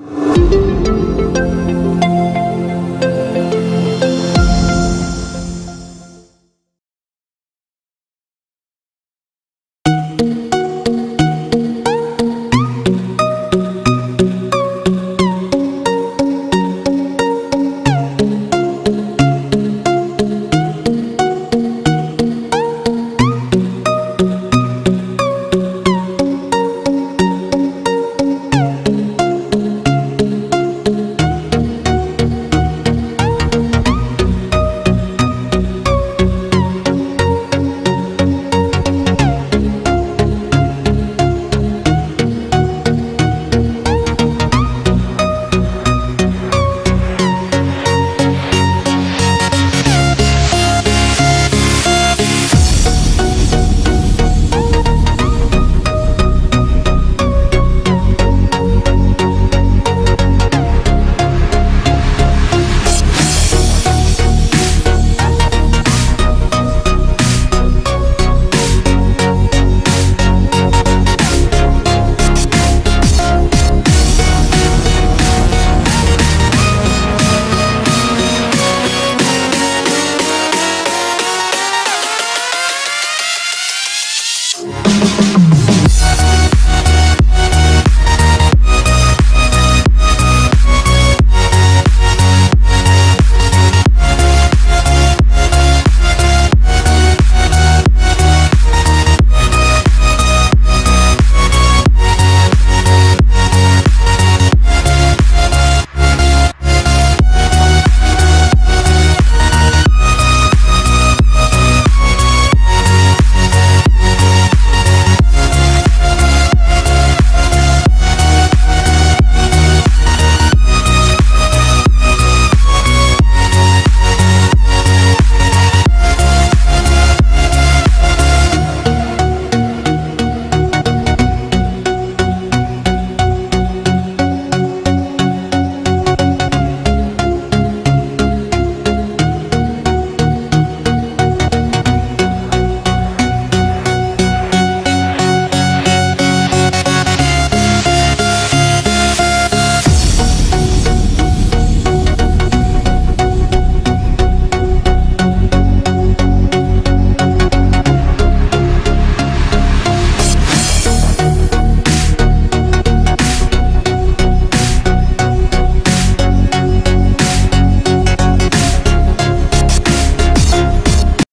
you